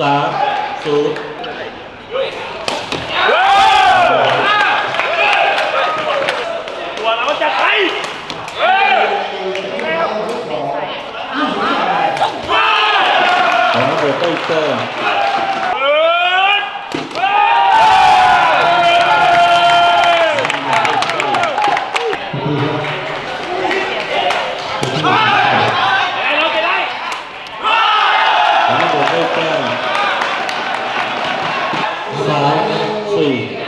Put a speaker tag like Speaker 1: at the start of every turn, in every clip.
Speaker 1: สามศูนย์
Speaker 2: ต้
Speaker 1: องเตอร์ 好可以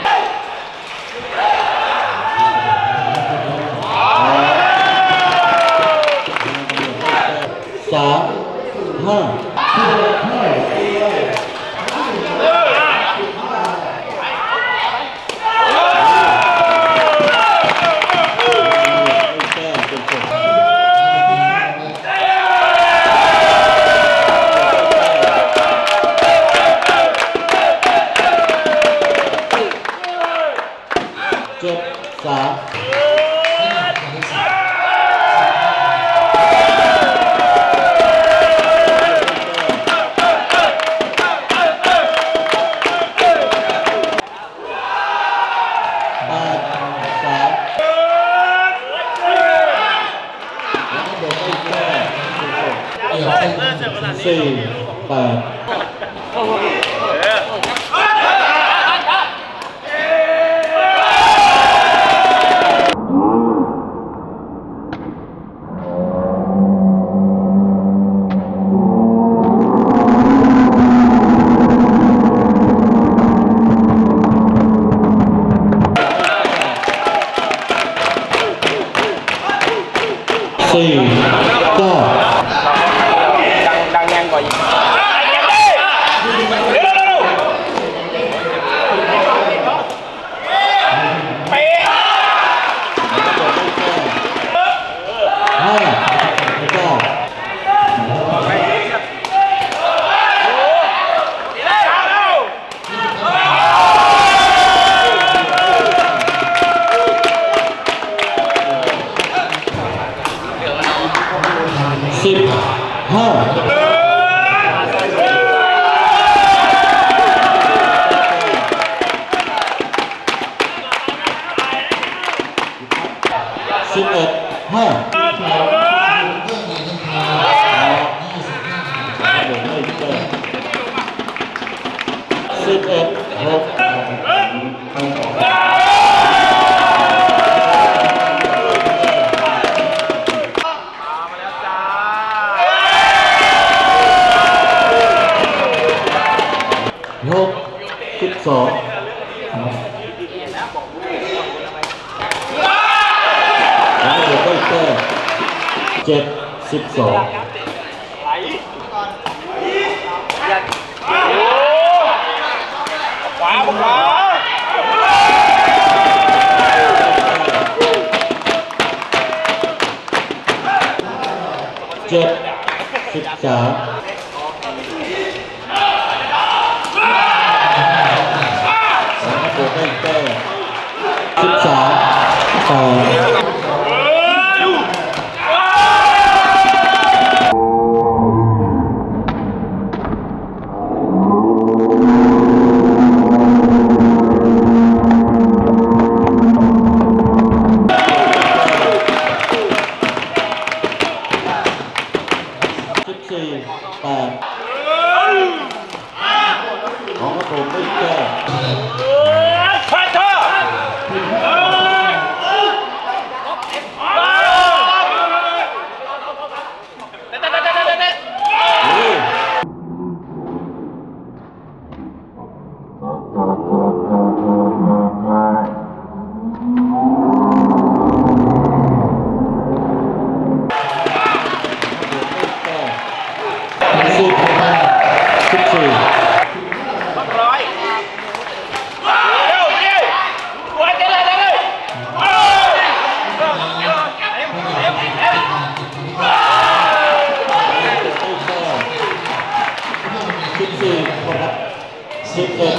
Speaker 1: 早 home. สิบสอง
Speaker 2: ขวาขวา
Speaker 1: เจ็ดสิบสามสาม
Speaker 2: ตัวเต้
Speaker 1: น
Speaker 2: เต้
Speaker 1: สิบสามต่อ สิบ
Speaker 2: เสี่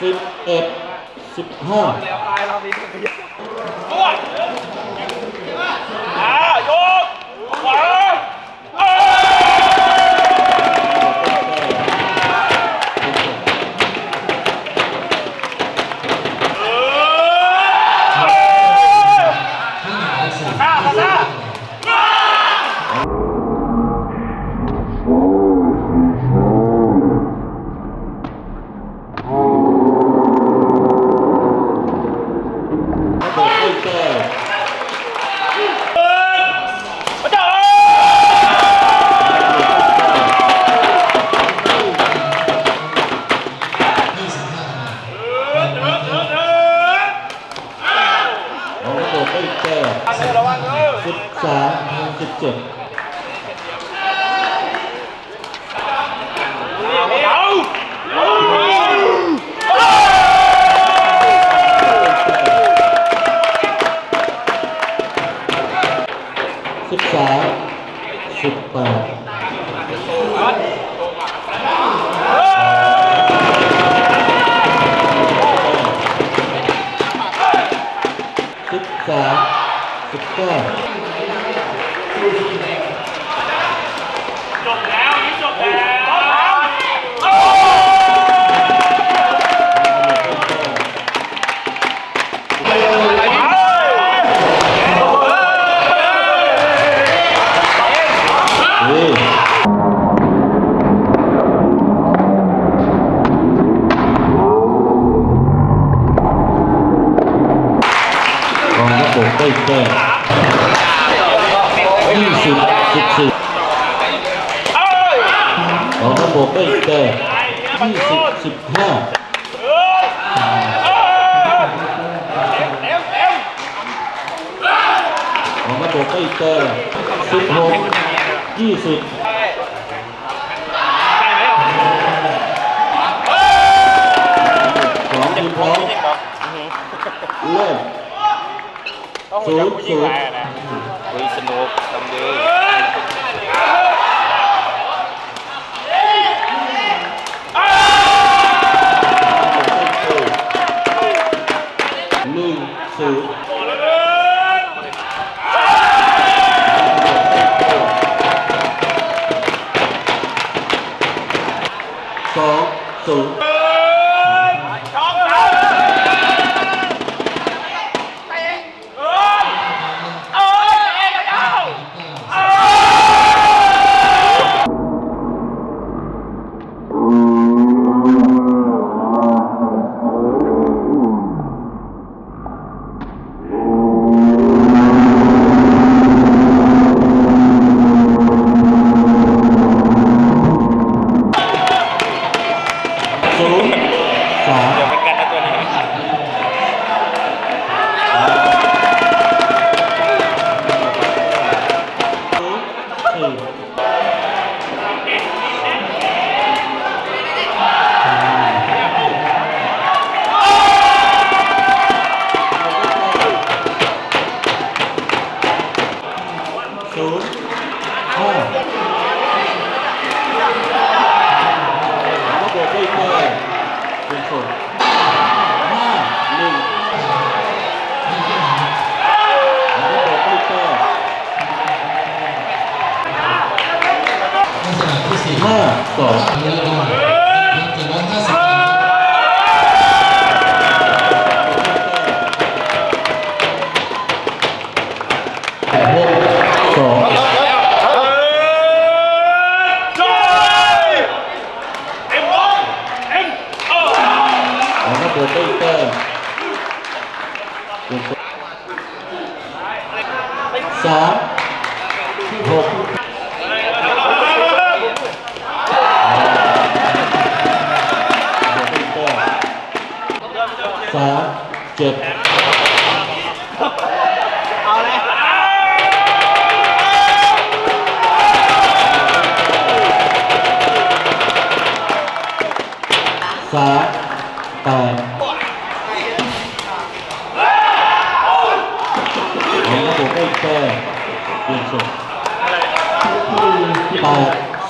Speaker 1: สิบเอ็ดสิบห้า ที่สิบห้าของระบบไม่
Speaker 2: เกิ
Speaker 1: นสิบหกยี่สิบสองคุณพร้อมเลิกศูนย์ศูนย์
Speaker 3: สนุกทำดี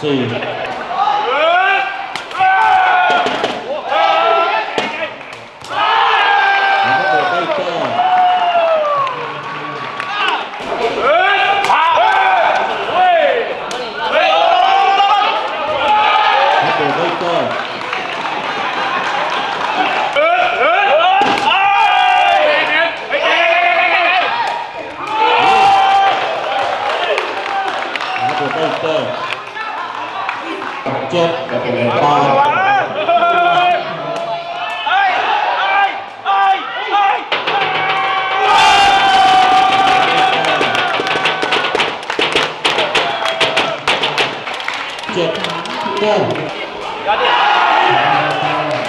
Speaker 3: そうい。7 9 10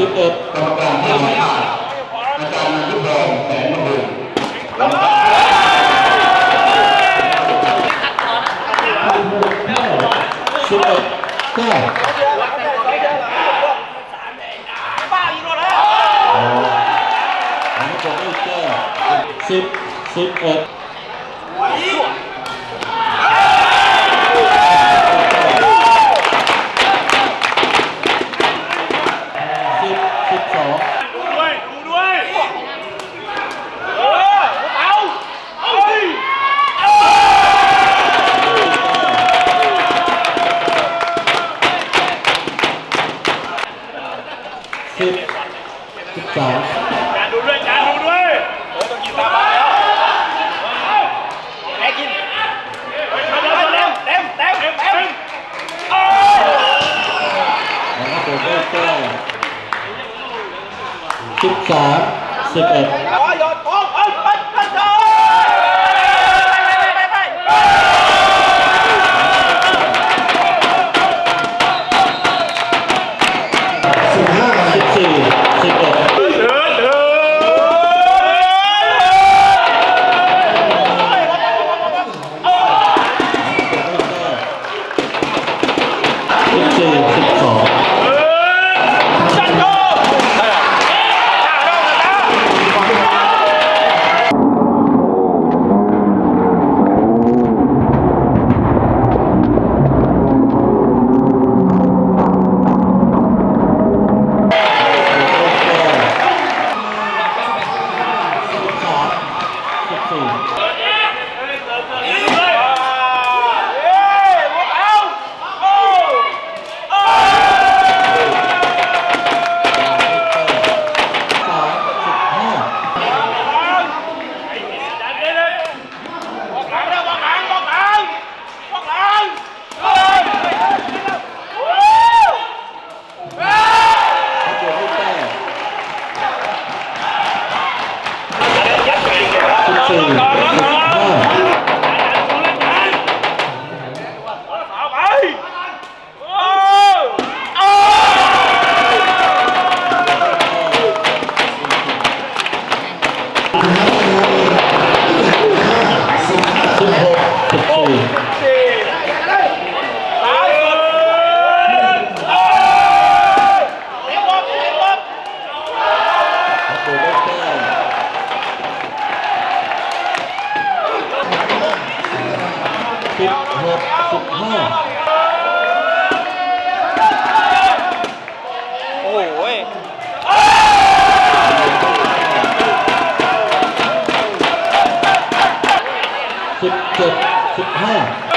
Speaker 3: 11ก
Speaker 1: รรมกา
Speaker 4: ร เก้าสิบ
Speaker 1: สามสิบเอ็ด
Speaker 5: สิ
Speaker 6: บเจ็ด
Speaker 5: สิบห้า